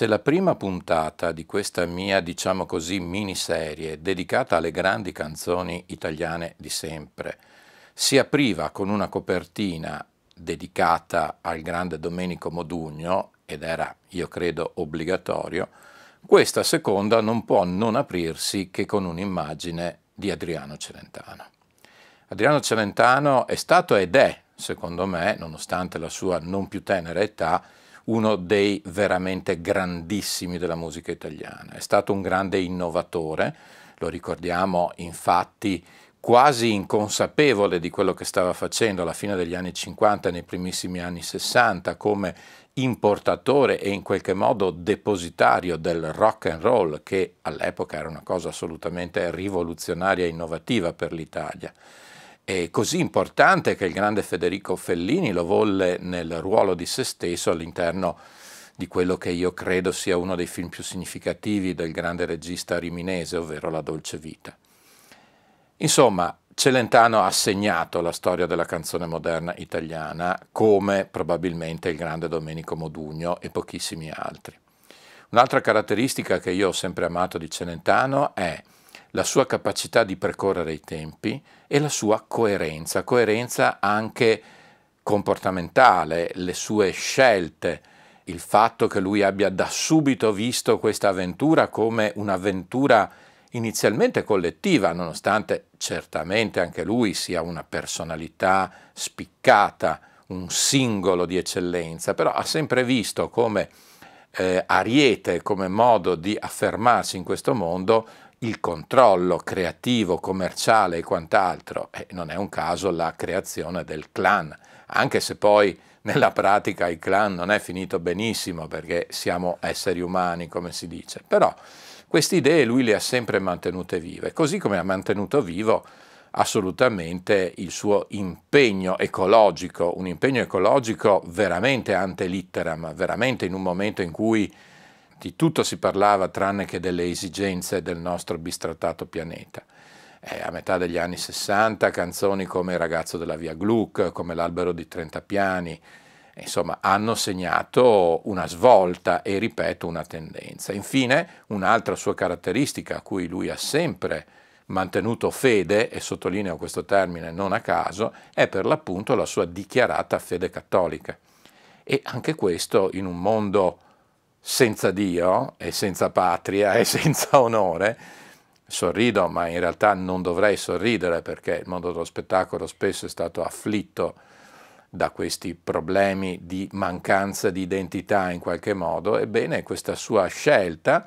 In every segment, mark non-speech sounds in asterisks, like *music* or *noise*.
Se la prima puntata di questa mia, diciamo così, miniserie dedicata alle grandi canzoni italiane di sempre si apriva con una copertina dedicata al grande Domenico Modugno, ed era, io credo, obbligatorio, questa seconda non può non aprirsi che con un'immagine di Adriano Celentano. Adriano Celentano è stato ed è, secondo me, nonostante la sua non più tenera età, uno dei veramente grandissimi della musica italiana. È stato un grande innovatore, lo ricordiamo infatti quasi inconsapevole di quello che stava facendo alla fine degli anni 50 e nei primissimi anni 60 come importatore e in qualche modo depositario del rock and roll che all'epoca era una cosa assolutamente rivoluzionaria e innovativa per l'Italia. E così importante che il grande Federico Fellini lo volle nel ruolo di se stesso all'interno di quello che io credo sia uno dei film più significativi del grande regista riminese, ovvero La dolce vita. Insomma, Celentano ha segnato la storia della canzone moderna italiana come probabilmente il grande Domenico Modugno e pochissimi altri. Un'altra caratteristica che io ho sempre amato di Celentano è la sua capacità di percorrere i tempi e la sua coerenza, coerenza anche comportamentale, le sue scelte, il fatto che lui abbia da subito visto questa avventura come un'avventura inizialmente collettiva, nonostante certamente anche lui sia una personalità spiccata, un singolo di eccellenza, però ha sempre visto come eh, ariete, come modo di affermarsi in questo mondo, il controllo creativo, commerciale e quant'altro. E non è un caso la creazione del clan, anche se poi nella pratica il clan non è finito benissimo perché siamo esseri umani, come si dice, però queste idee lui le ha sempre mantenute vive, così come ha mantenuto vivo assolutamente il suo impegno ecologico, un impegno ecologico veramente ante litteram, veramente in un momento in cui di tutto si parlava tranne che delle esigenze del nostro bistrattato pianeta. Eh, a metà degli anni 60 canzoni come Il ragazzo della via Gluck, come L'albero di 30 piani, insomma, hanno segnato una svolta e, ripeto, una tendenza. Infine, un'altra sua caratteristica a cui lui ha sempre mantenuto fede, e sottolineo questo termine non a caso, è per l'appunto la sua dichiarata fede cattolica. E anche questo in un mondo senza Dio e senza patria e *laughs* senza onore, sorrido, ma in realtà non dovrei sorridere perché il mondo dello spettacolo spesso è stato afflitto da questi problemi di mancanza di identità in qualche modo, ebbene questa sua scelta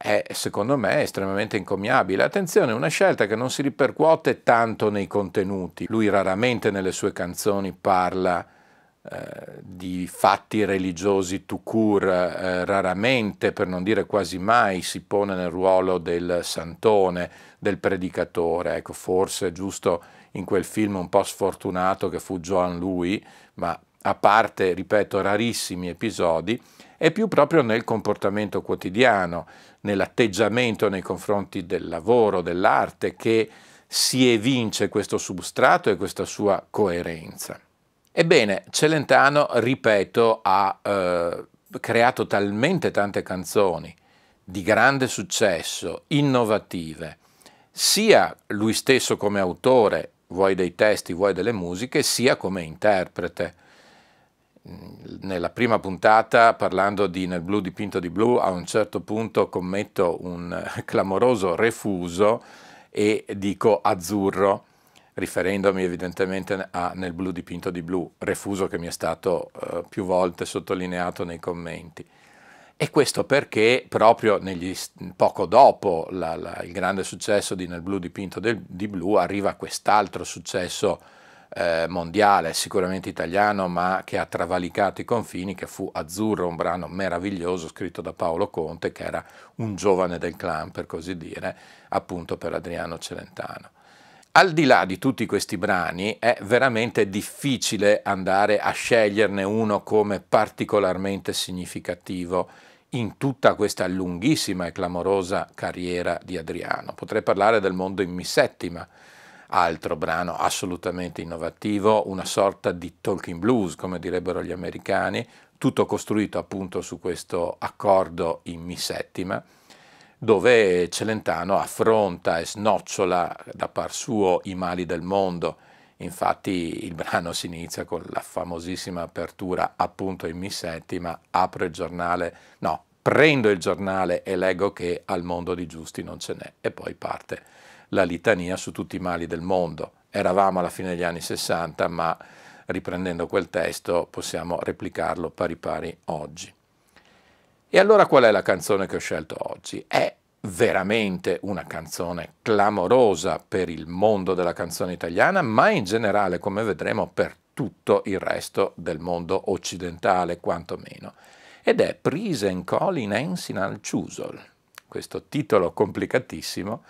è secondo me estremamente incommiabile. Attenzione, una scelta che non si ripercuote tanto nei contenuti. Lui raramente nelle sue canzoni parla eh, di fatti religiosi tout court, eh, raramente, per non dire quasi mai, si pone nel ruolo del santone, del predicatore. Ecco, forse giusto in quel film un po' sfortunato che fu Joan Louis, ma a parte, ripeto, rarissimi episodi, è più proprio nel comportamento quotidiano, nell'atteggiamento nei confronti del lavoro, dell'arte, che si evince questo substrato e questa sua coerenza. Ebbene, Celentano, ripeto, ha eh, creato talmente tante canzoni di grande successo, innovative, sia lui stesso come autore vuoi dei testi, vuoi delle musiche, sia come interprete. Nella prima puntata, parlando di Nel blu dipinto di blu, a un certo punto commetto un clamoroso refuso e dico azzurro, riferendomi evidentemente a Nel blu dipinto di blu, refuso che mi è stato eh, più volte sottolineato nei commenti. E questo perché proprio negli, poco dopo la, la, il grande successo di Nel blu dipinto del, di blu arriva quest'altro successo eh, mondiale, sicuramente italiano, ma che ha travalicato i confini, che fu Azzurro, un brano meraviglioso scritto da Paolo Conte, che era un giovane del clan, per così dire, appunto per Adriano Celentano. Al di là di tutti questi brani è veramente difficile andare a sceglierne uno come particolarmente significativo in tutta questa lunghissima e clamorosa carriera di Adriano. Potrei parlare del mondo in mi settima, altro brano assolutamente innovativo, una sorta di talking blues, come direbbero gli americani, tutto costruito appunto su questo accordo in Mi settima, dove Celentano affronta e snocciola da par suo i mali del mondo. Infatti il brano si inizia con la famosissima apertura appunto in Mi settima, apro il giornale, no, prendo il giornale e leggo che al mondo di giusti non ce n'è e poi parte la litania su tutti i mali del mondo. Eravamo alla fine degli anni 60, ma riprendendo quel testo possiamo replicarlo pari pari oggi. E allora qual è la canzone che ho scelto oggi? È veramente una canzone clamorosa per il mondo della canzone italiana, ma in generale, come vedremo, per tutto il resto del mondo occidentale, quantomeno. Ed è Prisen Colin Ensinal Chusol, questo titolo complicatissimo,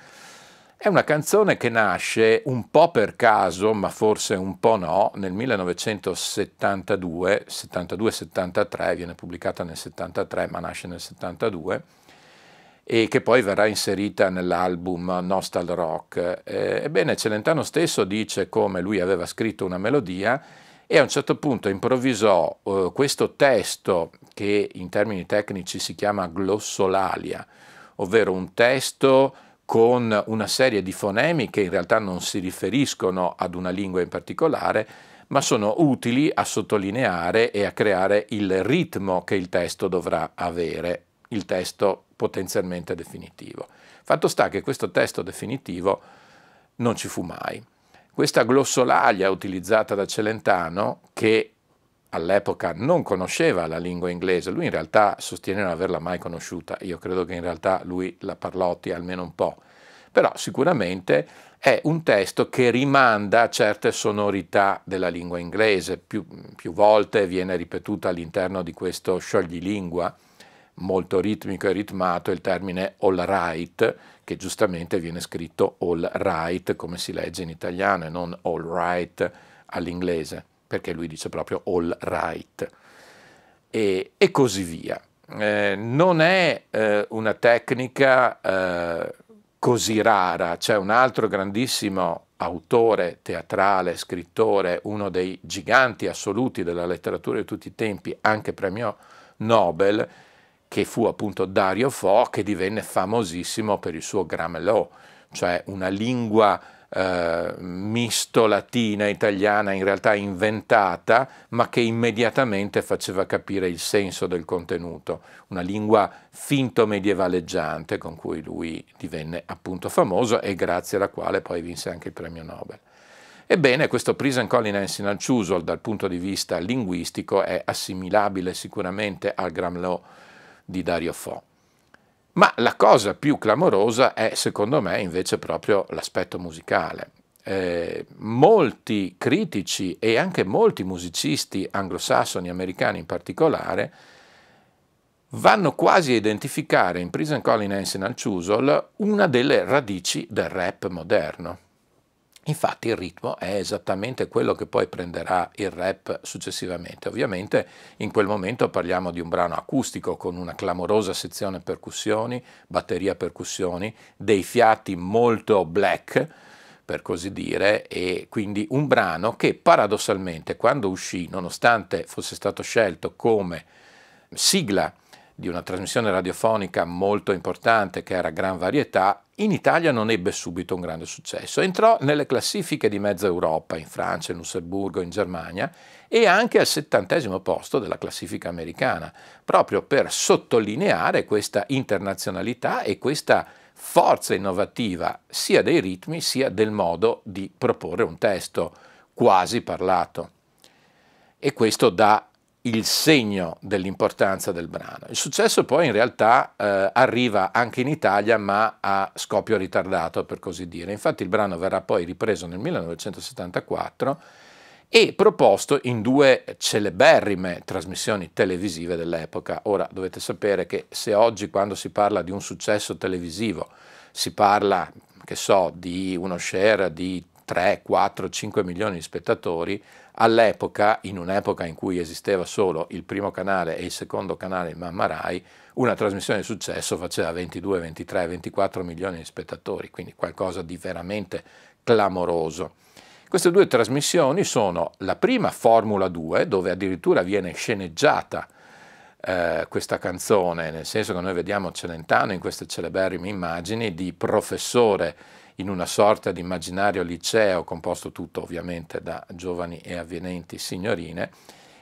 è una canzone che nasce un po' per caso, ma forse un po' no, nel 1972, 72-73, viene pubblicata nel 73 ma nasce nel 72, e che poi verrà inserita nell'album Nostal Rock. Eh, ebbene, Celentano stesso dice come lui aveva scritto una melodia e a un certo punto improvvisò eh, questo testo che in termini tecnici si chiama glossolalia, ovvero un testo con una serie di fonemi che in realtà non si riferiscono ad una lingua in particolare, ma sono utili a sottolineare e a creare il ritmo che il testo dovrà avere, il testo potenzialmente definitivo. Fatto sta che questo testo definitivo non ci fu mai. Questa glossolalia utilizzata da Celentano, che all'epoca non conosceva la lingua inglese, lui in realtà sostiene non averla mai conosciuta, io credo che in realtà lui la parlotti almeno un po', però sicuramente è un testo che rimanda a certe sonorità della lingua inglese, più, più volte viene ripetuta all'interno di questo scioglilingua molto ritmico e ritmato il termine all right, che giustamente viene scritto all right come si legge in italiano e non all right all'inglese perché lui dice proprio all right, e, e così via. Eh, non è eh, una tecnica eh, così rara, c'è un altro grandissimo autore teatrale, scrittore, uno dei giganti assoluti della letteratura di tutti i tempi, anche premio Nobel, che fu appunto Dario Fo, che divenne famosissimo per il suo Gramelot, cioè una lingua eh, misto latina e italiana in realtà inventata, ma che immediatamente faceva capire il senso del contenuto, una lingua finto medievaleggiante con cui lui divenne appunto famoso e grazie alla quale poi vinse anche il premio Nobel. Ebbene, questo Prison Collinense in Alciusol dal punto di vista linguistico è assimilabile sicuramente al Gramlot di Dario Fo. Ma la cosa più clamorosa è, secondo me, invece proprio l'aspetto musicale. Eh, molti critici e anche molti musicisti anglosassoni, americani in particolare, vanno quasi a identificare in Prison Colin Hansen al Chusol una delle radici del rap moderno. Infatti il ritmo è esattamente quello che poi prenderà il rap successivamente. Ovviamente in quel momento parliamo di un brano acustico con una clamorosa sezione percussioni, batteria percussioni, dei fiati molto black, per così dire, e quindi un brano che paradossalmente quando uscì, nonostante fosse stato scelto come sigla di una trasmissione radiofonica molto importante che era Gran Varietà, in Italia non ebbe subito un grande successo. Entrò nelle classifiche di mezza Europa, in Francia, in Lussemburgo, in Germania e anche al settantesimo posto della classifica americana, proprio per sottolineare questa internazionalità e questa forza innovativa sia dei ritmi sia del modo di proporre un testo quasi parlato. E questo dà il segno dell'importanza del brano. Il successo poi in realtà eh, arriva anche in Italia ma a scoppio ritardato per così dire. Infatti il brano verrà poi ripreso nel 1974 e proposto in due celeberrime trasmissioni televisive dell'epoca. Ora dovete sapere che se oggi quando si parla di un successo televisivo si parla, che so, di uno share di 3, 4, 5 milioni di spettatori, all'epoca, in un'epoca in cui esisteva solo il primo canale e il secondo canale Mamma Rai, una trasmissione di successo faceva 22, 23, 24 milioni di spettatori, quindi qualcosa di veramente clamoroso. Queste due trasmissioni sono la prima Formula 2, dove addirittura viene sceneggiata eh, questa canzone, nel senso che noi vediamo Celentano in queste celeberrime immagini di professore in una sorta di immaginario liceo, composto tutto ovviamente da giovani e avvenenti signorine,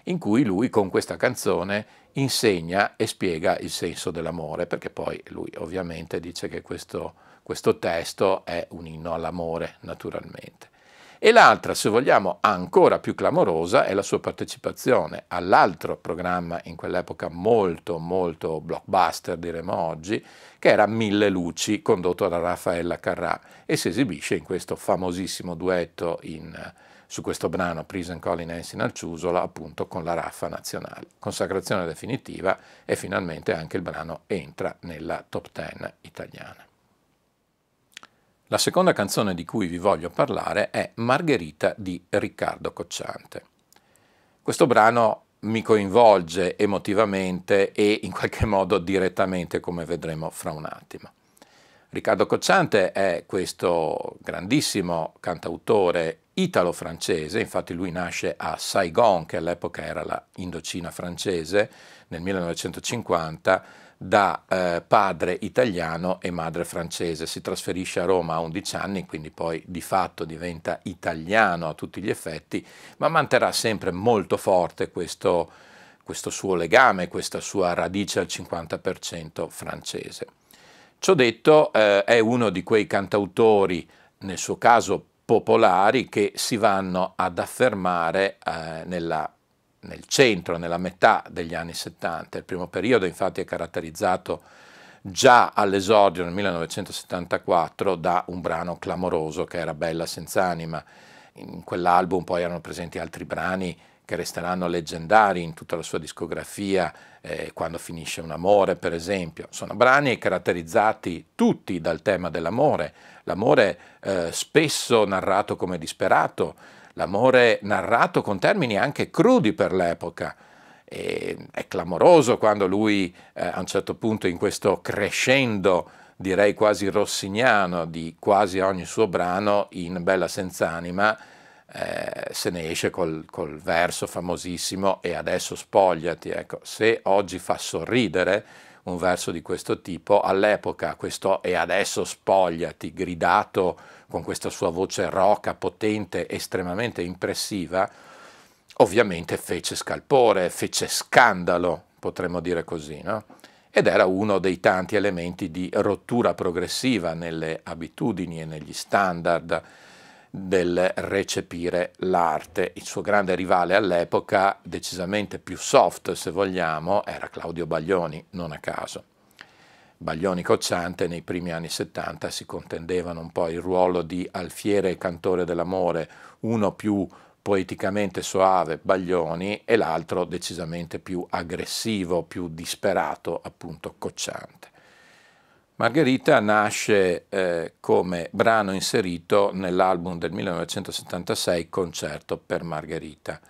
in cui lui con questa canzone insegna e spiega il senso dell'amore, perché poi lui ovviamente dice che questo, questo testo è un inno all'amore, naturalmente. E l'altra, se vogliamo, ancora più clamorosa è la sua partecipazione all'altro programma in quell'epoca molto, molto blockbuster, diremo oggi, che era Mille Luci, condotto da Raffaella Carrà e si esibisce in questo famosissimo duetto in, su questo brano Prison Calling Nancy al Ciusola, appunto con la Raffa nazionale. Consacrazione definitiva e finalmente anche il brano entra nella top ten italiana. La seconda canzone di cui vi voglio parlare è Margherita di Riccardo Cocciante. Questo brano mi coinvolge emotivamente e in qualche *laughs* modo direttamente, come vedremo fra un attimo. Riccardo Cocciante è questo grandissimo cantautore italo-francese, infatti lui nasce a Saigon, che all'epoca era la Indocina francese, nel 1950, da eh, padre italiano e madre francese. Si trasferisce a Roma a 11 anni, quindi poi di fatto diventa italiano a tutti gli effetti, ma manterrà sempre molto forte questo, questo suo legame, questa sua radice al 50% francese. Ciò detto, eh, è uno di quei cantautori, nel suo caso popolari, che si vanno ad affermare eh, nella nel centro, nella metà degli anni 70. Il primo periodo infatti è caratterizzato già all'esordio nel 1974 da un brano clamoroso che era Bella senza anima. In quell'album poi erano presenti altri brani che resteranno leggendari in tutta la sua discografia, eh, quando finisce un amore per esempio. Sono brani caratterizzati tutti dal tema dell'amore, l'amore eh, spesso narrato come disperato, l'amore narrato con termini anche crudi per l'epoca. È clamoroso quando lui eh, a un certo punto in questo crescendo, direi quasi rossiniano, di quasi ogni suo brano in Bella Senz'anima, eh, se ne esce col, col, verso famosissimo e adesso spogliati. Ecco, se oggi fa sorridere un verso di questo tipo, all'epoca questo e adesso spogliati, gridato con questa sua voce roca, potente, estremamente impressiva, ovviamente fece scalpore, fece scandalo, potremmo dire così, no? ed era uno dei tanti elementi di rottura progressiva nelle abitudini e negli standard del recepire l'arte. Il suo grande rivale all'epoca, decisamente più soft se vogliamo, era Claudio Baglioni, non a caso. Baglioni Cocciante nei primi anni 70 si contendevano un po' il ruolo di alfiere e cantore dell'amore, uno più poeticamente soave, Baglioni, e l'altro decisamente più aggressivo, più disperato, appunto Cocciante. Margherita nasce eh, come brano inserito nell'album del 1976 Concerto per Margherita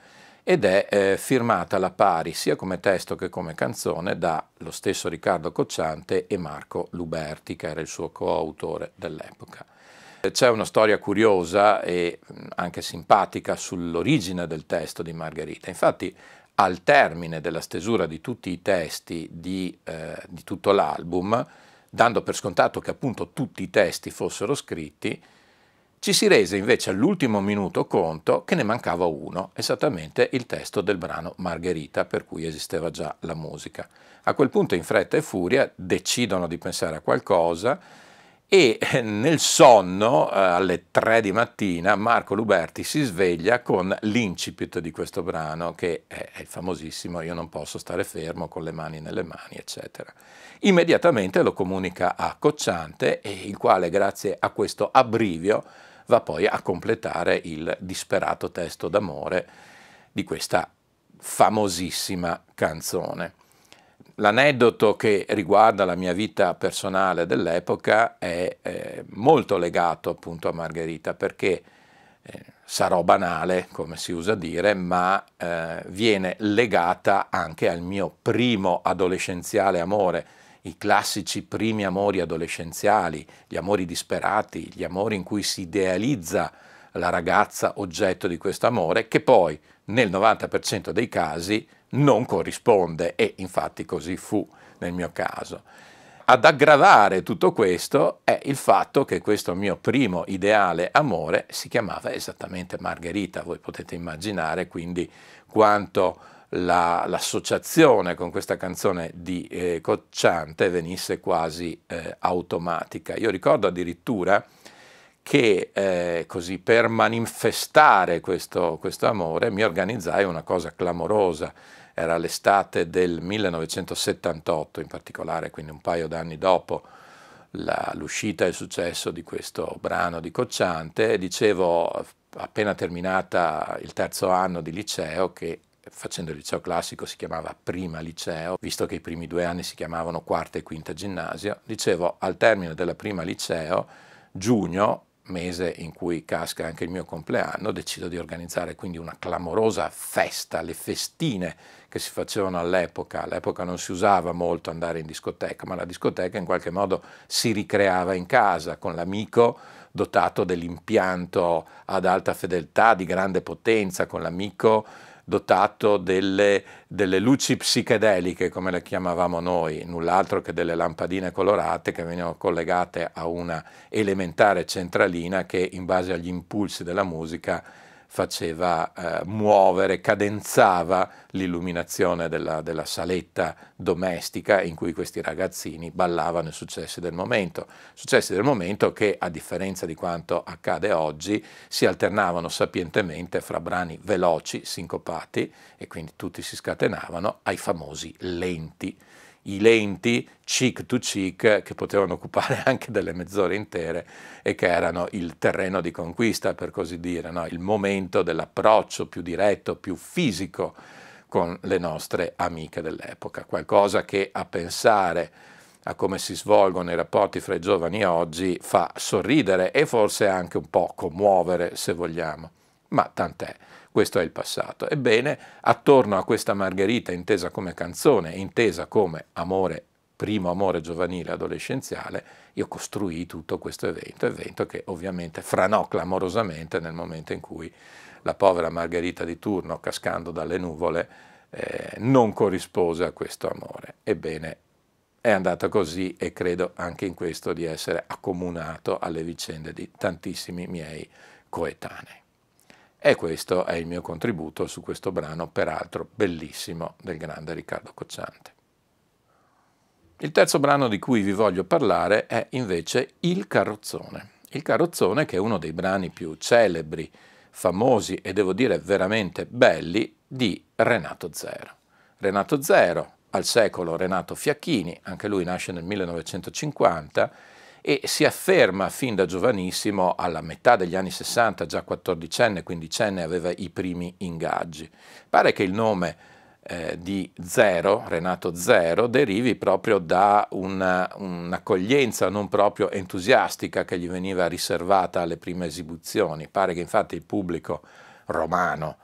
ed è eh, firmata alla pari sia come testo che come canzone dallo stesso Riccardo Cocciante e Marco Luberti, che era il suo coautore dell'epoca. C'è una storia curiosa e anche simpatica sull'origine del testo di Margherita. Infatti, al termine della stesura di tutti i testi di, eh, di tutto l'album, dando per scontato che appunto tutti i testi fossero scritti, ci si rese invece all'ultimo minuto conto che ne mancava uno, esattamente il testo del brano Margherita, per cui esisteva già la musica. A quel punto in fretta e furia decidono di pensare a qualcosa e eh, nel sonno, eh, alle tre di mattina, Marco Luberti si sveglia con l'incipit di questo brano, che è, il famosissimo Io non posso stare fermo con le mani nelle mani, eccetera. Immediatamente lo comunica a Cocciante, il quale, grazie a questo abbrivio, va poi a completare il disperato testo d'amore di questa famosissima canzone. L'aneddoto che riguarda la mia vita personale dell'epoca è eh, molto legato appunto a Margherita perché eh, sarò banale, come si usa dire, ma eh, viene legata anche al mio primo adolescenziale amore i classici primi amori adolescenziali, gli amori disperati, gli amori in cui si idealizza la ragazza oggetto di questo amore, che poi nel 90% dei casi non corrisponde e infatti così fu nel mio caso. Ad aggravare tutto questo è il fatto che questo mio primo ideale amore si chiamava esattamente Margherita, voi potete immaginare quindi quanto la, l'associazione con questa canzone di eh, Cocciante venisse quasi eh, automatica. Io ricordo addirittura che eh, così per manifestare questo, questo amore mi organizzai una cosa clamorosa era l'estate del 1978 in particolare, quindi un paio d'anni dopo la, l'uscita e il successo di questo brano di Cocciante, dicevo appena terminata il terzo anno di liceo che facendo il liceo classico si chiamava prima liceo, visto che i primi due anni si chiamavano quarta e quinta ginnasio, dicevo al termine della prima liceo, giugno, mese in cui casca anche il mio compleanno, decido di organizzare quindi una clamorosa festa, le festine che si facevano all'epoca. All'epoca non si usava molto andare in discoteca, ma la discoteca in qualche modo si ricreava in casa con l'amico dotato dell'impianto ad alta fedeltà, di grande potenza, con l'amico dotato delle, delle, luci psichedeliche, come le chiamavamo noi, null'altro che delle lampadine colorate che venivano collegate a una elementare centralina che in base agli impulsi della musica faceva eh, muovere, cadenzava l'illuminazione della, della, saletta domestica in cui questi ragazzini ballavano i successi del momento. Successi del momento che, a differenza di quanto accade oggi, si alternavano sapientemente fra brani veloci, sincopati, e quindi tutti si scatenavano, ai famosi lenti i lenti cheek to cheek che potevano occupare *laughs* anche delle mezz'ore intere e che erano il terreno di conquista, per così dire, no? il momento dell'approccio più diretto, più fisico con le nostre amiche dell'epoca, qualcosa che a pensare a come si svolgono i rapporti fra i giovani oggi fa sorridere e forse anche un po' commuovere, se vogliamo, ma tant'è questo è il passato. Ebbene, attorno a questa Margherita intesa come canzone, intesa come amore, primo amore giovanile adolescenziale, io costruì tutto questo evento, evento che ovviamente franò clamorosamente nel momento in cui la povera Margherita di turno, cascando dalle nuvole, eh, non corrispose a questo amore. Ebbene, è andata così e credo anche in questo di essere accomunato alle vicende di tantissimi miei coetanei. E questo è il mio contributo su questo brano, peraltro bellissimo, del grande Riccardo Cocciante. Il terzo brano di cui vi voglio parlare è invece Il carrozzone. Il carrozzone che è uno dei brani più celebri, famosi e devo dire veramente belli di Renato Zero. Renato Zero, al secolo Renato Fiacchini, anche lui nasce nel 1950, e si afferma fin da giovanissimo, alla metà degli anni 60, già 14enne, 15enne, aveva i primi ingaggi. Pare che il nome eh, di Zero, Renato Zero, derivi proprio da una, un'accoglienza non proprio entusiastica che gli veniva riservata alle prime esibizioni. Pare che infatti il pubblico romano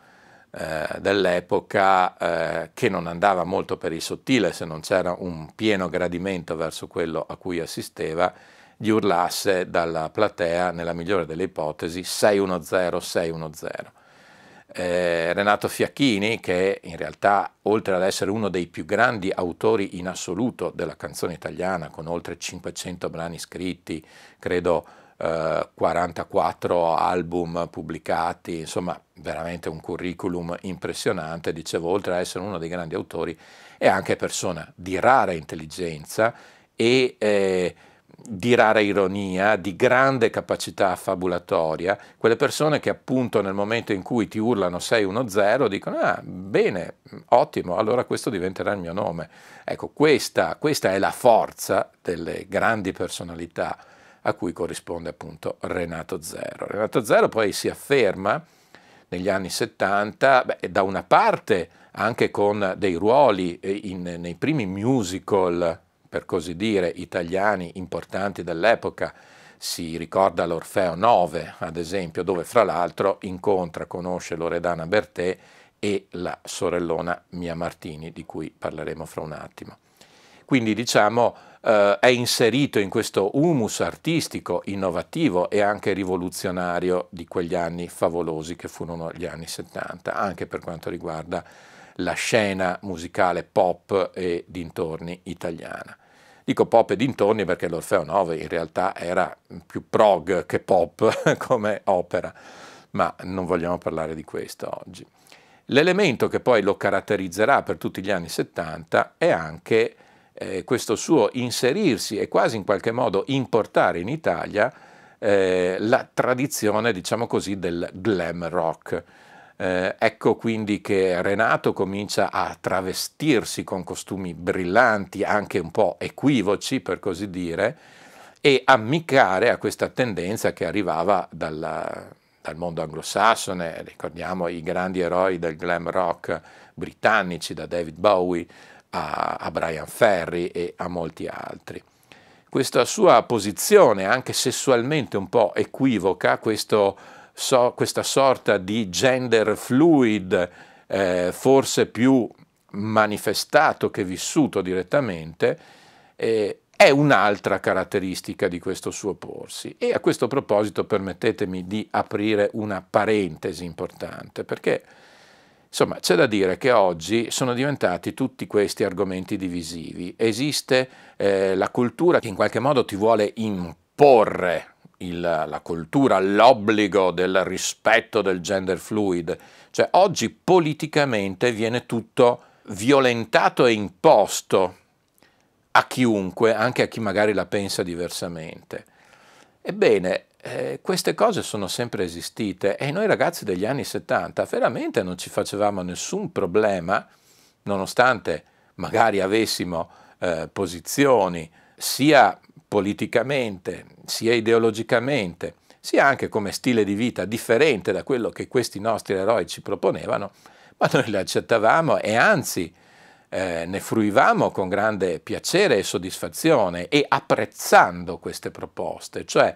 eh, dell'epoca, eh, che non andava molto per il sottile se non c'era un pieno gradimento verso quello a cui assisteva, gli urlasse dalla platea, nella migliore delle ipotesi, 610, 610. Eh, Renato Fiacchini, che in realtà, oltre ad essere uno dei più grandi autori in assoluto della canzone italiana, con oltre 500 brani scritti, credo eh, 44 album pubblicati, insomma veramente un curriculum impressionante, dicevo, oltre ad essere uno dei grandi autori, è anche persona di rara intelligenza e eh, di rara ironia, di grande capacità fabulatoria, quelle persone che appunto nel momento in cui ti urlano 610 dicono ah bene, ottimo, allora questo diventerà il mio nome. Ecco, questa, questa è la forza delle grandi personalità a cui corrisponde appunto Renato Zero. Renato Zero poi si afferma negli anni 70, beh, da una parte anche con dei ruoli in, nei primi musical per così dire, italiani importanti dell'epoca, si ricorda l'Orfeo 9, ad esempio, dove fra l'altro incontra, conosce Loredana Bertè e la sorellona Mia Martini, di cui parleremo fra un attimo. Quindi diciamo eh, è inserito in questo humus artistico innovativo e anche rivoluzionario di quegli anni favolosi che furono gli anni 70, anche per quanto riguarda la scena musicale pop e dintorni italiana. Dico pop e dintorni perché l'Orfeo 9 in realtà era più prog che pop *laughs* come opera, ma non vogliamo parlare di questo oggi. L'elemento che poi lo caratterizzerà per tutti gli anni 70 è anche eh, questo suo inserirsi e quasi in qualche modo importare in Italia eh, la tradizione, diciamo così, del glam rock. Eh, ecco quindi che Renato comincia a travestirsi con costumi brillanti, anche un po' equivoci per così dire, e ammiccare a questa tendenza che arrivava dalla, dal mondo anglosassone, ricordiamo i grandi eroi del glam rock britannici, da David Bowie a, a Brian Ferry e a molti altri. Questa sua posizione, anche sessualmente un po' equivoca, questo so, questa sorta di gender fluid, eh, forse più manifestato che vissuto direttamente, eh, è un'altra caratteristica di questo suo porsi. E a questo proposito permettetemi di aprire una parentesi importante, perché insomma c'è da dire che oggi sono diventati tutti questi argomenti divisivi. Esiste eh, la cultura che in qualche modo ti vuole imporre il, la cultura, l'obbligo del rispetto del gender fluid, cioè oggi politicamente viene tutto violentato e imposto a chiunque, anche a chi magari la pensa diversamente. Ebbene, eh, queste cose sono sempre esistite e noi ragazzi degli anni 70 veramente non ci facevamo nessun problema, nonostante magari avessimo eh, posizioni sia politicamente, sia ideologicamente, sia anche come stile di vita differente da quello che questi nostri eroi ci proponevano, ma noi le accettavamo e anzi eh, ne fruivamo con grande piacere e soddisfazione e apprezzando queste proposte, cioè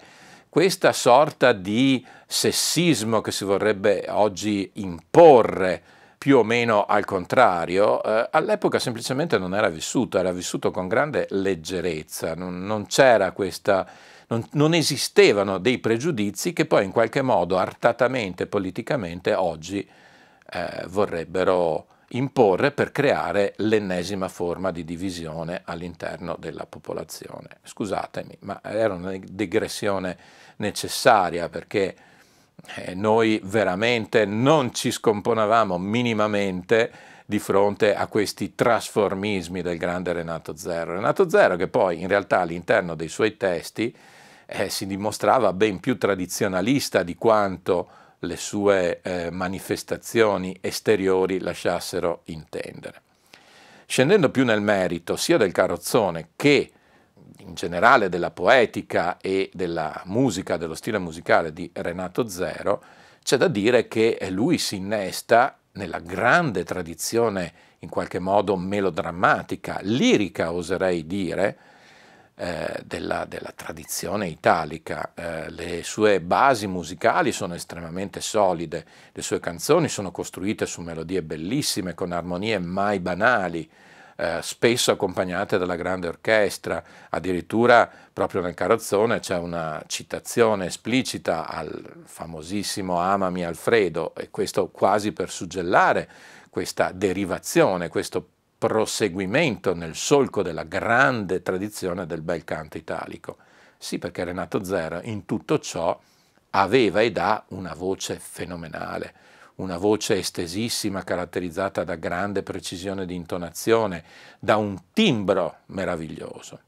questa sorta di sessismo che si vorrebbe oggi imporre più o meno al contrario, eh, all'epoca semplicemente non era vissuto, era vissuto con grande leggerezza, non, non c'era questa, non, non, esistevano dei pregiudizi che poi in qualche modo artatamente, politicamente, oggi eh, vorrebbero imporre per creare l'ennesima forma di divisione all'interno della popolazione. Scusatemi, ma era una digressione necessaria perché eh, noi veramente non ci scomponevamo minimamente di fronte a questi trasformismi del grande Renato Zero. Renato Zero che poi in realtà all'interno dei suoi testi eh, si dimostrava ben più tradizionalista di quanto le sue eh, manifestazioni esteriori lasciassero intendere. Scendendo più nel merito sia del carrozzone che in generale della poetica e della musica, dello stile musicale di Renato Zero, c'è da dire che lui si innesta nella grande tradizione in qualche modo melodrammatica, lirica oserei dire, eh, della, della, tradizione italica. Eh, le sue basi musicali sono estremamente solide, le sue canzoni sono costruite su melodie bellissime, con armonie mai banali, eh, spesso accompagnate dalla grande orchestra, addirittura proprio nel carrozzone c'è una citazione esplicita al famosissimo Amami Alfredo e questo quasi per suggellare questa derivazione, questo proseguimento nel solco della grande tradizione del bel canto italico. Sì, perché Renato Zero in tutto ciò aveva ed ha una voce fenomenale, una voce estesissima caratterizzata da grande precisione di intonazione, da un timbro meraviglioso.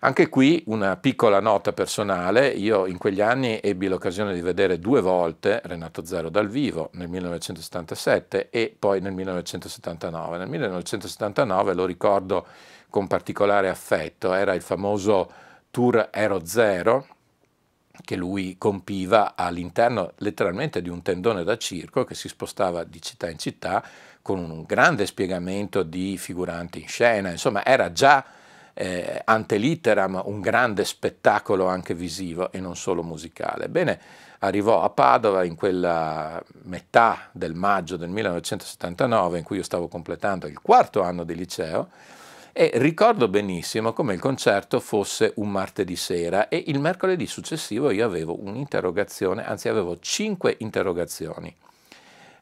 Anche qui una piccola nota personale, io in quegli anni ebbi l'occasione di vedere due volte Renato Zero dal vivo, nel 1977 e poi nel 1979. Nel 1979 lo ricordo con particolare affetto, era il famoso Tour Ero Zero, che lui compiva all'interno letteralmente di un tendone da circo che si spostava di città in città con un grande spiegamento di figuranti in scena, insomma era già eh, ante litteram un grande spettacolo anche visivo e non solo musicale. Bene, arrivò a Padova in quella metà del maggio del 1979 in cui io stavo completando il quarto anno di liceo e ricordo benissimo come il concerto fosse un martedì sera e il mercoledì successivo io avevo un'interrogazione, anzi avevo cinque interrogazioni.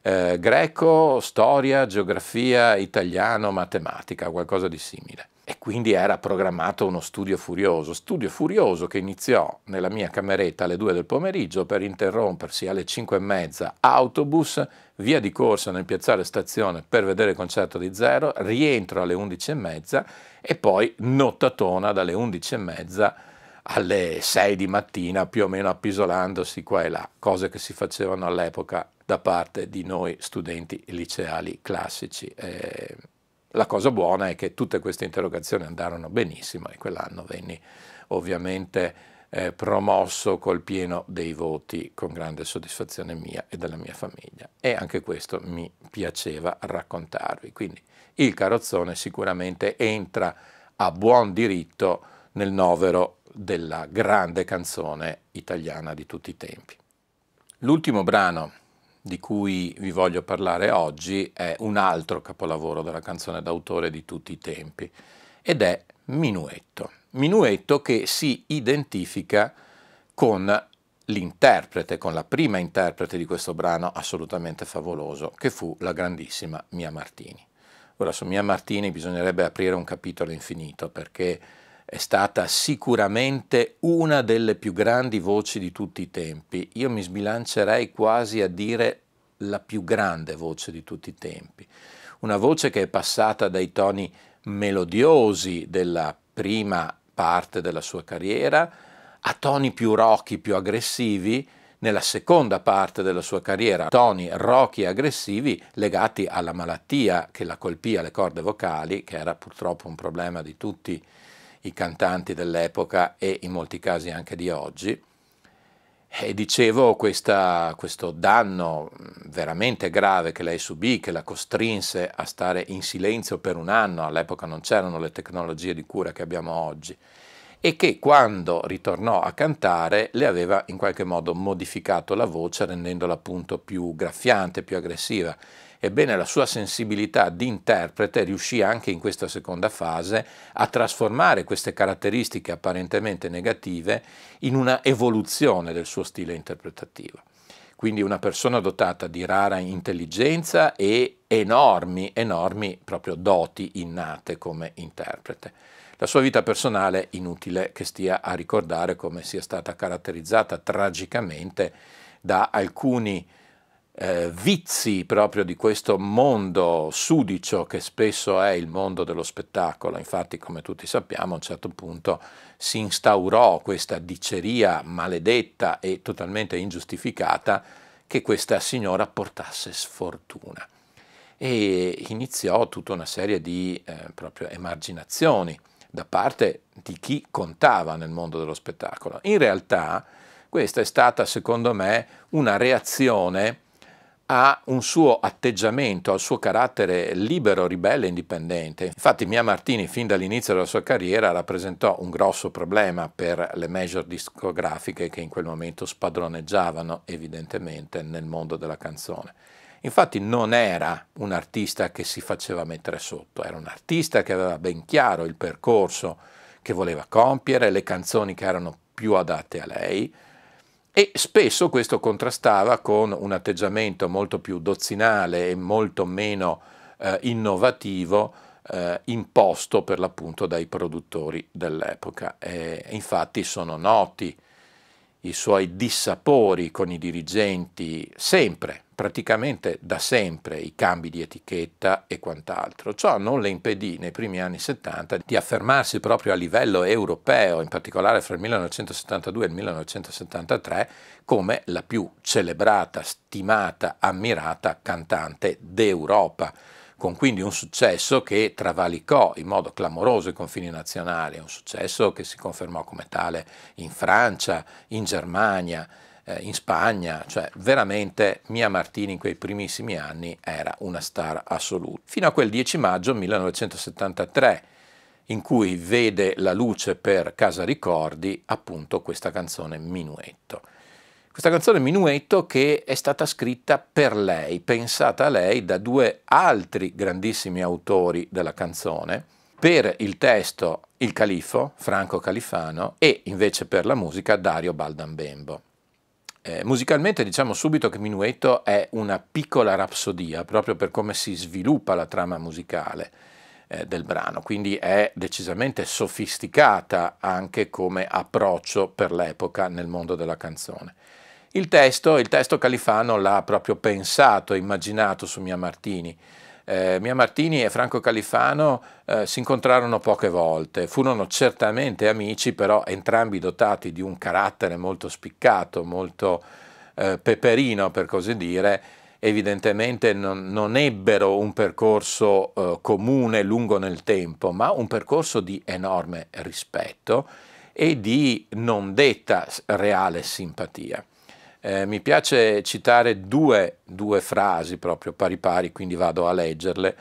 eh, greco, storia, geografia, italiano, matematica, qualcosa di simile. E quindi era programmato uno studio furioso, studio furioso che iniziò nella mia cameretta alle 2 del pomeriggio per interrompersi alle 5 e mezza autobus, via di corsa nel piazzale stazione per vedere il concerto di Zero, rientro alle 11 e mezza e poi nottatona dalle 11 e mezza alle 6 di mattina più o meno appisolandosi qua e là, cose che si facevano all'epoca da parte di noi studenti liceali classici. Eh, la cosa buona è che tutte queste interrogazioni andarono benissimo e quell'anno venni ovviamente eh, promosso col pieno dei voti con grande soddisfazione mia e della mia famiglia. E anche questo mi piaceva raccontarvi. Quindi il carrozzone sicuramente entra a buon diritto nel novero della grande canzone italiana di tutti i tempi. L'ultimo brano di cui vi voglio parlare oggi è un altro capolavoro della canzone d'autore di tutti i tempi ed è Minuetto. Minuetto che si identifica con l'interprete, con la prima interprete di questo brano assolutamente favoloso, che fu la grandissima Mia Martini. Ora su Mia Martini bisognerebbe aprire un capitolo infinito perché è stata sicuramente una delle più grandi voci di tutti i tempi. Io mi sbilancerei quasi a dire la più grande voce di tutti i tempi. Una voce che è passata dai toni melodiosi della prima parte della sua carriera a toni più rocchi, più aggressivi nella seconda parte della sua carriera, toni rocchi e aggressivi legati alla malattia che la colpì alle corde vocali, che era purtroppo un problema di tutti i i cantanti dell'epoca e in molti casi anche di oggi. E dicevo, questa, questo danno veramente grave che lei subì, che la costrinse a stare in silenzio per un anno, all'epoca non c'erano le tecnologie di cura che abbiamo oggi, e che quando ritornò a cantare le aveva in qualche modo modificato la voce rendendola appunto più graffiante, più aggressiva Ebbene, la sua sensibilità di interprete riuscì anche in questa seconda fase a trasformare queste caratteristiche apparentemente negative in una evoluzione del suo stile interpretativo. Quindi una persona dotata di rara intelligenza e enormi, enormi proprio doti innate come interprete. La sua vita personale, inutile che stia a ricordare come sia stata caratterizzata tragicamente da alcuni eh, vizi proprio di questo mondo sudicio che spesso è il mondo dello spettacolo. Infatti, come tutti sappiamo, a un certo punto si instaurò questa diceria maledetta e totalmente ingiustificata che questa signora portasse sfortuna. E iniziò tutta una serie di eh, proprio emarginazioni da parte di chi contava nel mondo dello spettacolo. In realtà questa è stata, secondo me, una reazione ha un suo atteggiamento, al suo carattere libero, ribelle, indipendente. Infatti Mia Martini fin dall'inizio della sua carriera rappresentò un grosso problema per le major discografiche che in quel momento spadroneggiavano evidentemente nel mondo della canzone. Infatti non era un artista che si faceva mettere sotto, era un artista che aveva ben chiaro il percorso che voleva compiere, le canzoni che erano più adatte a lei, e spesso questo contrastava con un atteggiamento molto più dozzinale e molto meno eh, innovativo eh, imposto per l'appunto dai produttori dell'epoca. E infatti sono noti i suoi dissapori con i dirigenti sempre, praticamente da sempre, i cambi di etichetta e quant'altro. Ciò non le impedì nei primi anni 70 di affermarsi proprio a livello europeo, in particolare fra il 1972 e il 1973, come la più celebrata, stimata, ammirata cantante d'Europa con quindi un successo che travalicò in modo clamoroso i confini nazionali, un successo che si confermò come tale in Francia, in Germania, eh, in Spagna, cioè veramente Mia Martini in quei primissimi anni era una star assoluta. Fino a quel 10 maggio 1973 in cui vede la luce per Casa Ricordi appunto questa canzone Minuetto. Questa canzone Minuetto che è stata scritta per lei, pensata a lei da due altri grandissimi autori della canzone, per il testo il Califfo, Franco Califano, e invece per la musica Dario Baldambembo. Eh, musicalmente diciamo subito che Minuetto è una piccola rapsodia, proprio per come si sviluppa la trama musicale eh, del brano, quindi è decisamente sofisticata anche come approccio per l'epoca nel mondo della canzone. Il testo, il testo Califano l'ha proprio pensato, immaginato su Mia Martini. Eh, Mia Martini e Franco Califano eh, si incontrarono poche volte, furono certamente amici, però entrambi dotati di un carattere molto spiccato, molto eh, peperino per così dire, evidentemente non, non ebbero un percorso eh, comune lungo nel tempo, ma un percorso di enorme rispetto e di non detta reale simpatia. Eh, mi piace citare due, due, frasi proprio pari pari, quindi vado a leggerle.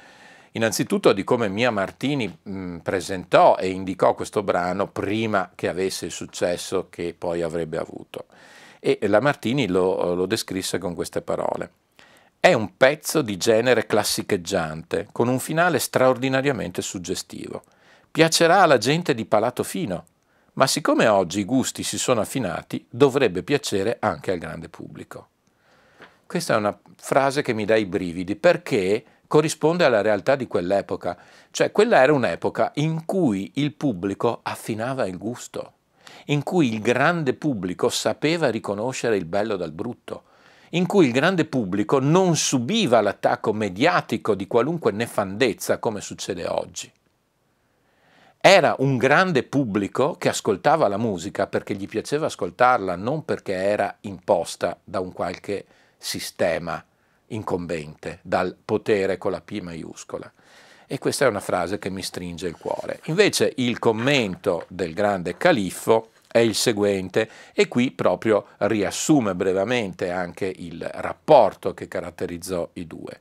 Innanzitutto di come Mia Martini mh, presentò e indicò questo brano prima che avesse il successo che poi avrebbe avuto. E la Martini lo, lo descrisse con queste parole. È un pezzo di genere classicheggiante, con un finale straordinariamente suggestivo. Piacerà alla gente di palato fino, ma siccome oggi i gusti si sono affinati, dovrebbe piacere anche al grande pubblico. Questa è una frase che mi dà i brividi perché corrisponde alla realtà di quell'epoca, cioè quella era un'epoca in cui il pubblico affinava il gusto, in cui il grande pubblico sapeva riconoscere il bello dal brutto, in cui il grande pubblico non subiva l'attacco mediatico di qualunque nefandezza come succede oggi. Era un grande pubblico che ascoltava la musica perché gli piaceva ascoltarla, non perché era imposta da un qualche sistema incombente, dal potere con la P maiuscola. E questa è una frase che mi stringe il cuore. Invece il commento del grande califfo è il seguente e qui proprio riassume brevemente anche il rapporto che caratterizzò i due.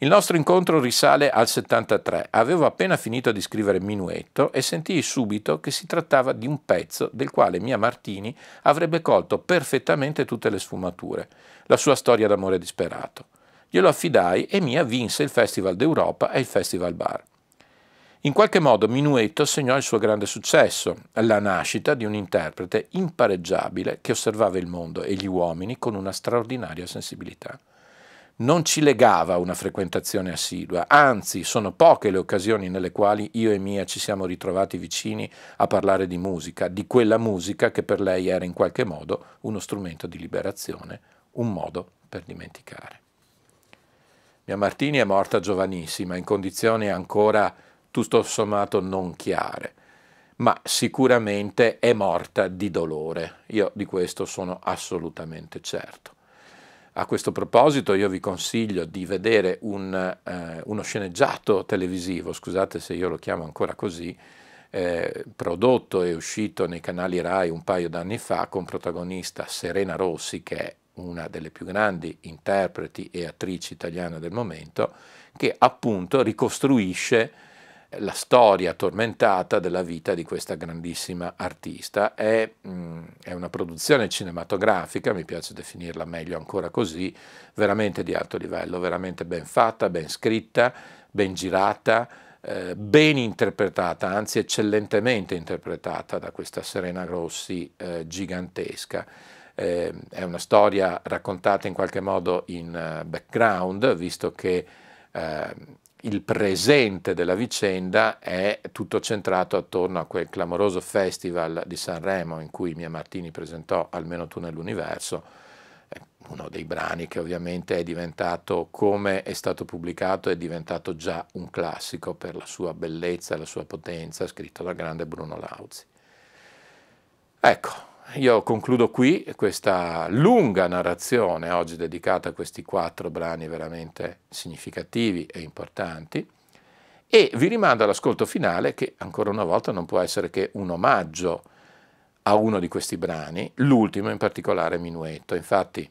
Il nostro incontro risale al 73. Avevo appena finito di scrivere Minuetto e sentii subito che si trattava di un pezzo del quale Mia Martini avrebbe colto perfettamente tutte le sfumature, la sua storia d'amore disperato. Glielo affidai e Mia vinse il Festival d'Europa e il Festival Bar. In qualche modo Minuetto segnò il suo grande successo, la nascita di un interprete impareggiabile che osservava il mondo e gli uomini con una straordinaria sensibilità. Non ci legava una frequentazione assidua, anzi sono poche le occasioni nelle quali io e Mia ci siamo ritrovati vicini a parlare di musica, di quella musica che per lei era in qualche modo uno strumento di liberazione, un modo per dimenticare. Mia Martini è morta giovanissima, in condizioni ancora tutto sommato non chiare, ma sicuramente è morta di dolore. Io di questo sono assolutamente certo. A questo proposito io vi consiglio di vedere un, eh, uno sceneggiato televisivo, scusate se io lo chiamo ancora così, eh, prodotto e uscito nei canali RAI un paio d'anni fa con protagonista Serena Rossi, che è una delle più grandi interpreti e attrici italiane del momento, che appunto ricostruisce la storia tormentata della vita di questa grandissima artista. È, mh, mm, è, una produzione cinematografica, mi piace definirla meglio ancora così, veramente di alto livello, veramente ben fatta, ben scritta, ben girata, eh, ben interpretata, anzi eccellentemente interpretata da questa Serena Grossi eh, gigantesca. Eh, è una storia raccontata in qualche modo in uh, background, visto che eh, il presente della vicenda è tutto centrato attorno a quel clamoroso festival di Sanremo in cui Mia Martini presentò Almeno tu nell'universo, uno dei brani che ovviamente è diventato, come è stato pubblicato, è diventato già un classico per la sua bellezza e la sua potenza, scritto dal grande Bruno Lauzi. Ecco, io concludo qui questa lunga narrazione oggi dedicata a questi quattro brani veramente significativi e importanti e vi rimando all'ascolto finale che ancora una volta non può essere che un omaggio a uno di questi brani, l'ultimo in particolare Minuetto. Infatti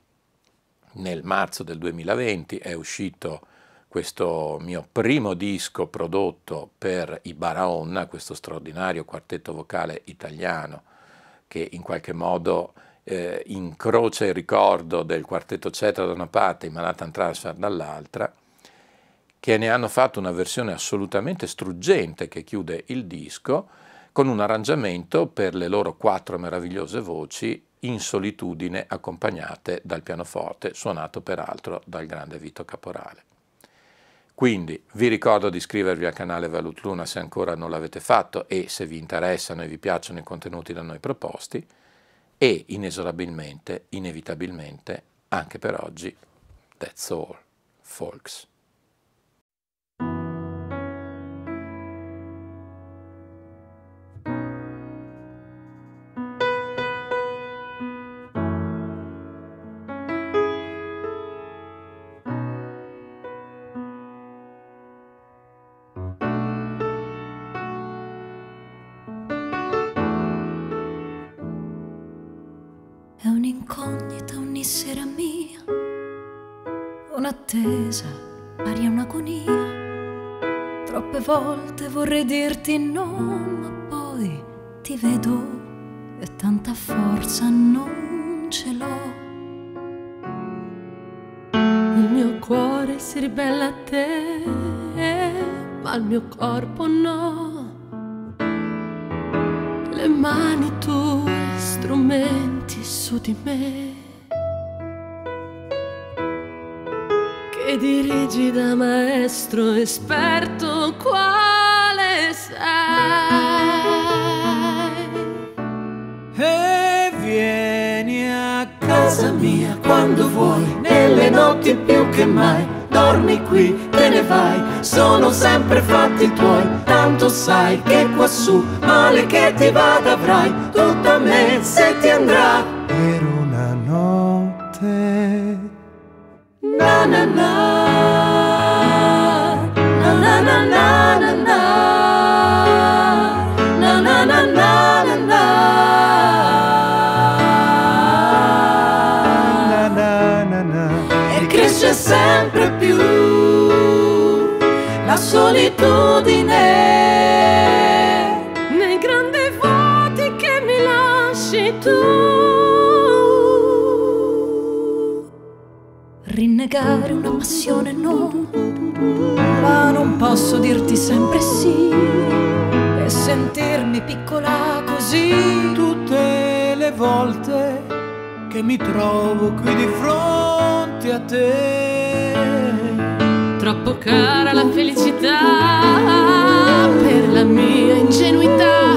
nel marzo del 2020 è uscito questo mio primo disco prodotto per i Baraonna, questo straordinario quartetto vocale italiano che in qualche modo eh, incrocia il ricordo del quartetto Cetra da una parte e Manhattan Transfer dall'altra, che ne hanno fatto una versione assolutamente struggente che chiude il disco, con un arrangiamento per le loro quattro meravigliose voci in solitudine accompagnate dal pianoforte, suonato peraltro dal grande Vito Caporale. Quindi vi ricordo di iscrivervi al canale Valut Luna se ancora non l'avete fatto e se vi interessano e vi piacciono i contenuti da noi proposti e inesorabilmente, inevitabilmente, anche per oggi, that's all, folks. Troppe volte vorrei dirti no, ma poi ti vedo e tanta forza non ce l'ho. Il mio cuore si ribella a te, ma il mio corpo no. Le mani tue, strumenti su di me. E dirigi da maestro esperto quale sei. E vieni a casa mia quando vuoi, nelle notti più che mai. Dormi qui, te ne vai, sono sempre fatti tuoi. Tanto sai che quassù, male che ti vada avrai, tutta me se ti andrà. Per sempre più la solitudine rinnegare una passione no, ma non posso dirti sempre sì e sentirmi piccola così tutte le volte che mi trovo qui di fronte a te. Troppo cara la felicità per la mia ingenuità.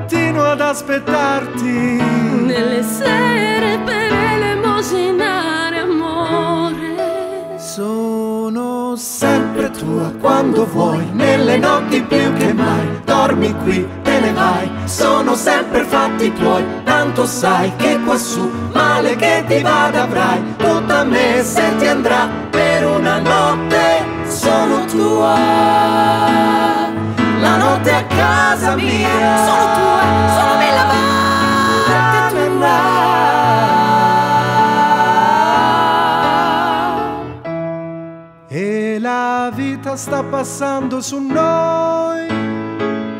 Continuo ad aspettarti nelle sere per elemosinare amore. Sono sempre tua quando vuoi, nelle notti più che mai. Dormi qui, te ne vai, sono sempre fatti tuoi. Tanto sai che quassù, male che ti vada avrai, tutta me se ti andrà per una notte sono tua. La notte a casa mia, sono tua, sono bella parte la vita sta passando su noi,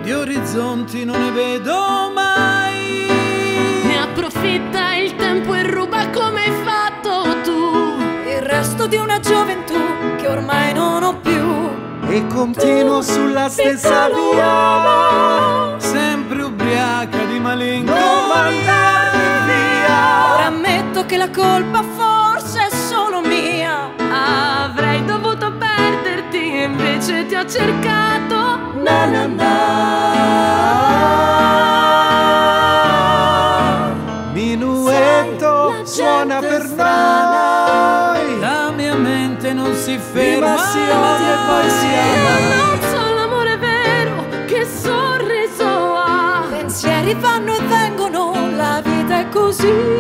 di orizzonti non ne vedo mai. Ne approfitta il tempo e ruba come hai fatto tu. Il resto di una gioventù che ormai non ho più. E continuo tu, sulla stessa via, sempre ubriaca di malinconia. Non mandarmi via. Ora ammetto che la colpa forse invece ti ha cercato. Na na na. Minuetto suona per strana. noi. La mia mente non si ferma. Si odia e poi si ama. Alzo l'amore vero che sorriso ha. Pensieri vanno e vengono, la vita è così.